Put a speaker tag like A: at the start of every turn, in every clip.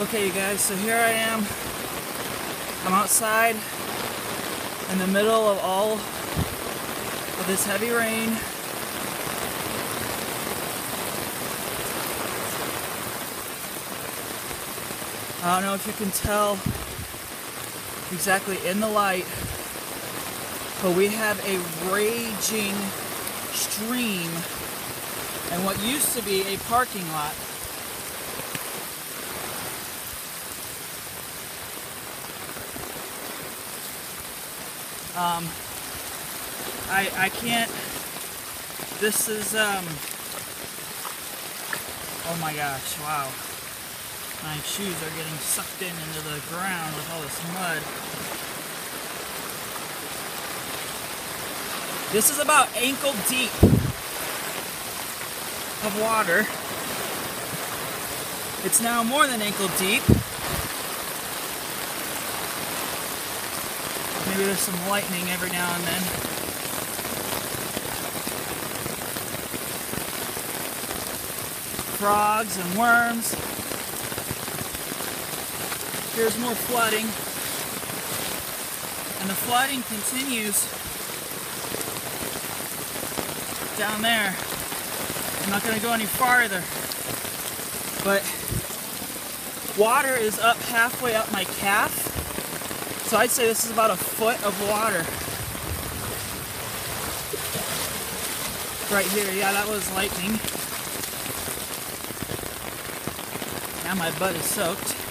A: Okay, you guys, so here I am. I'm outside in the middle of all of this heavy rain. I don't know if you can tell exactly in the light, but we have a raging stream and what used to be a parking lot. Um, I I can't. This is um. Oh my gosh! Wow. My shoes are getting sucked in into the ground with all this mud. This is about ankle deep of water. It's now more than ankle deep. Maybe there's some lightning every now and then. Frogs and worms. Here's more flooding. And the flooding continues down there. I'm not going to go any farther. But water is up halfway up my calf. So I'd say this is about a foot of water. Right here, yeah, that was lightning. Now my butt is soaked.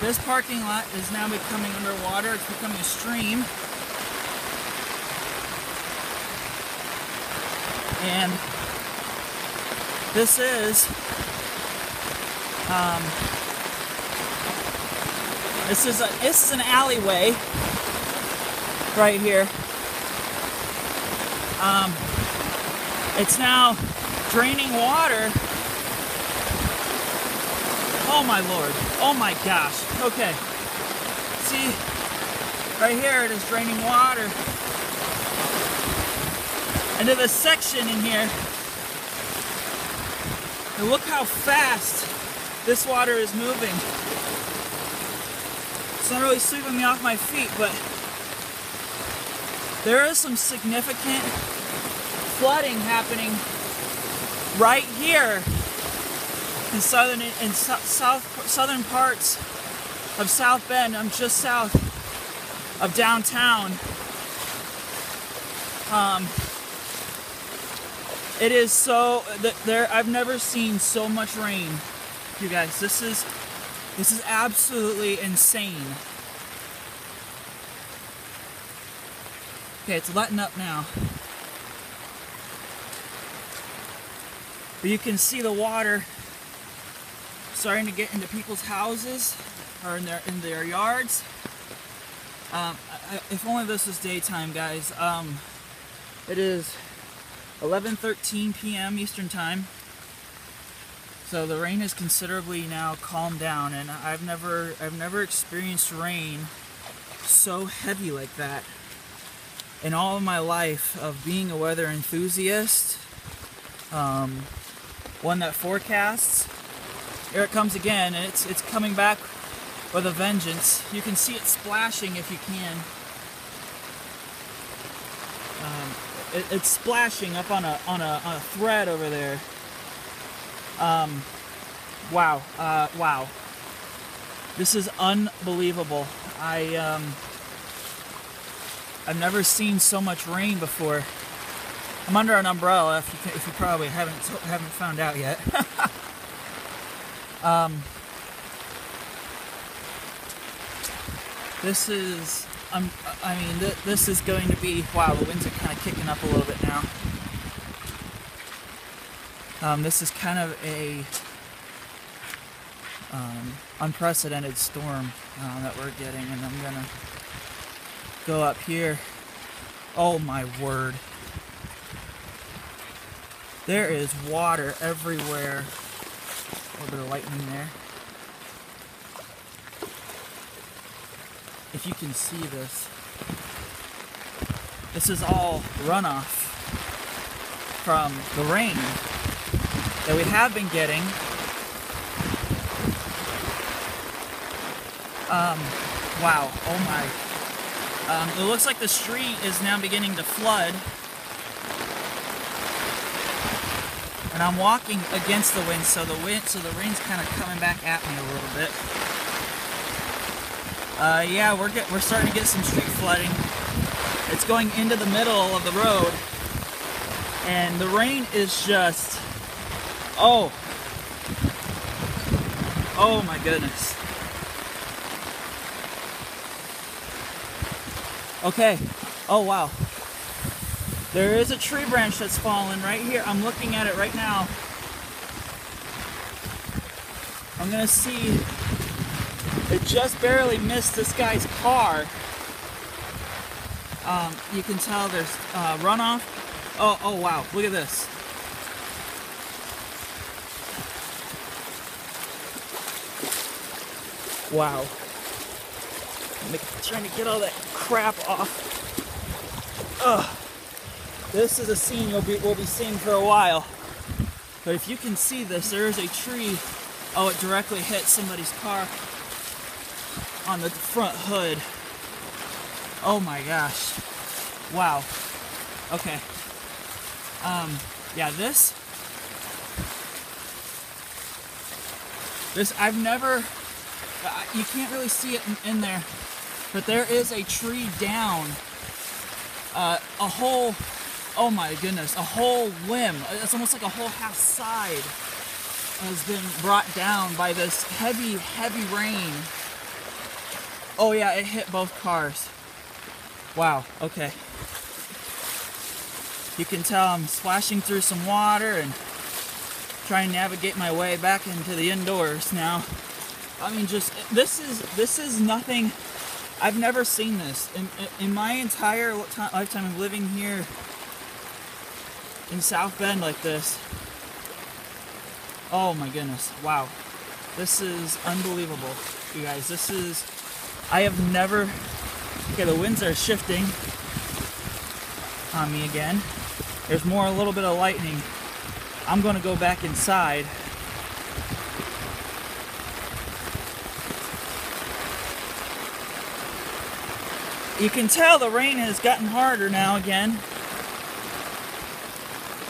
A: This parking lot is now becoming underwater. It's becoming a stream. And this is um, this is a this is an alleyway right here. Um, it's now draining water. Oh my lord. Oh my gosh. Okay. See, right here it is draining water into this section in here. And look how fast this water is moving. It's not really sweeping me off my feet, but there is some significant flooding happening right here in southern in south southern parts of South Bend. I'm just south of downtown. Um, it is so there. I've never seen so much rain, you guys. This is this is absolutely insane. Okay, it's letting up now. But you can see the water starting to get into people's houses or in their in their yards. Um, I, if only this was daytime, guys. Um, it is 11:13 p.m. Eastern Time. So the rain has considerably now calmed down, and I've never I've never experienced rain so heavy like that in all of my life of being a weather enthusiast, um, one that forecasts. Here it comes again, and it's it's coming back with a vengeance. You can see it splashing if you can. Um, it, it's splashing up on a on a on a thread over there. Um, wow, uh, wow. This is unbelievable. I um, I've never seen so much rain before. I'm under an umbrella. If you, if you probably haven't haven't found out yet. Um, this is I'm, I mean, th this is going to be, wow, the winds are kind of kicking up a little bit now. Um, this is kind of a um, unprecedented storm uh, that we're getting, and I'm gonna go up here. Oh my word. There is water everywhere. A little bit of lightning there. If you can see this, this is all runoff from the rain that we have been getting. Um, wow, oh my. Um, it looks like the street is now beginning to flood. And I'm walking against the wind, so the wind, so the rain's kind of coming back at me a little bit. Uh, yeah, we're get, we're starting to get some street flooding. It's going into the middle of the road, and the rain is just, oh, oh my goodness. Okay. Oh, wow. There is a tree branch that's fallen right here. I'm looking at it right now. I'm gonna see. It just barely missed this guy's car. Um, you can tell there's uh, runoff. Oh, oh wow, look at this. Wow. I'm trying to get all that crap off. Ugh. This is a scene you'll be, we'll be seeing for a while. But if you can see this, there is a tree. Oh, it directly hit somebody's car on the front hood. Oh my gosh. Wow. Okay. Um, yeah, this, this, I've never, you can't really see it in, in there, but there is a tree down, uh, a whole, oh my goodness, a whole limb. Uh, it's almost like a whole half side has been brought down by this heavy, heavy rain. Oh yeah, it hit both cars. Wow, okay. You can tell I'm splashing through some water and trying to navigate my way back into the indoors now. I mean, just this is this is nothing. I've never seen this in in my entire lifetime of living here in South Bend like this. Oh my goodness! Wow, this is unbelievable, you guys. This is I have never. Okay, the winds are shifting on me again. There's more a little bit of lightning. I'm going to go back inside You can tell the rain has gotten harder now again.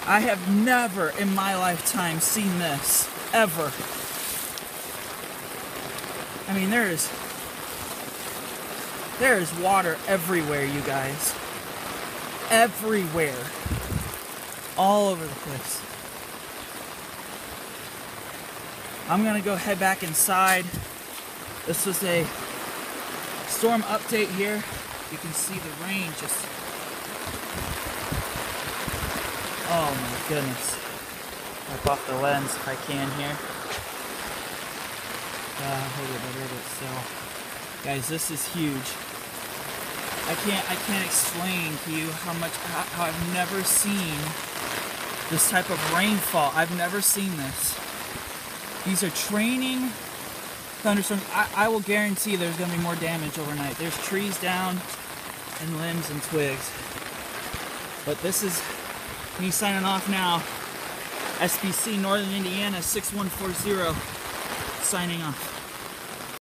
A: I have never in my lifetime seen this, ever. I mean, there is, there is water everywhere, you guys. Everywhere. All over the place. I'm gonna go head back inside. This was a storm update here. You can see the rain just... Oh my goodness. Wipe off the lens if I can here. Uh, hold it, hold it, so... Guys, this is huge. I can't, I can't explain to you how much, how, how I've never seen this type of rainfall. I've never seen this. These are training thunderstorms. I, I will guarantee there's going to be more damage overnight. There's trees down and limbs and twigs. But this is me signing off now. SBC Northern Indiana 6140 signing off.